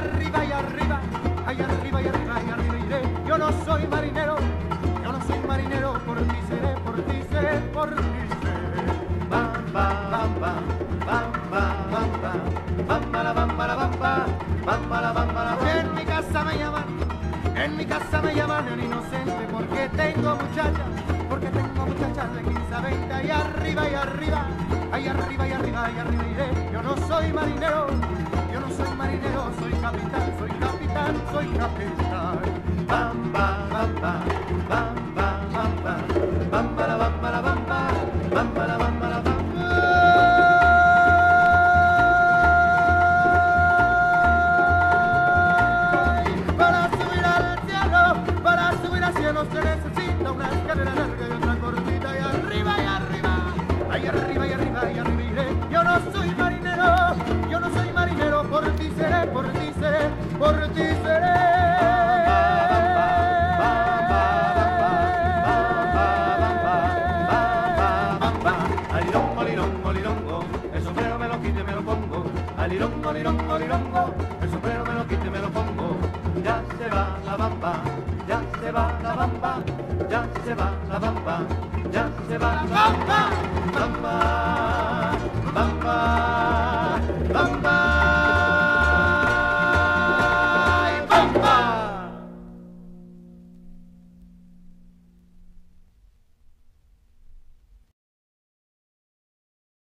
arriba y arriba, allá arriba y arriba y arriba iré. Yo no soy marinero, yo no soy marinero, por ti seré, por ti seré, por ti seré. Bamba, bamba, bamba, bamba, bam, la bam, la bam, bam, la bam, la En mi casa me llaman, en mi casa me llaman el inocente, porque tengo muchachas porque tengo muchachas de 15 a 20 y arriba y arriba, ahí arriba y arriba y arriba iré. Yo no soy marinero, por ti seré, por ti seré, por ti seré. Pongo. Alirongo, alirongo, alirongo, el sombrero me lo quito y me lo pongo. Ya se va la bamba, ya se va la bamba, ya se va la bamba, ya se va la bamba, bamba.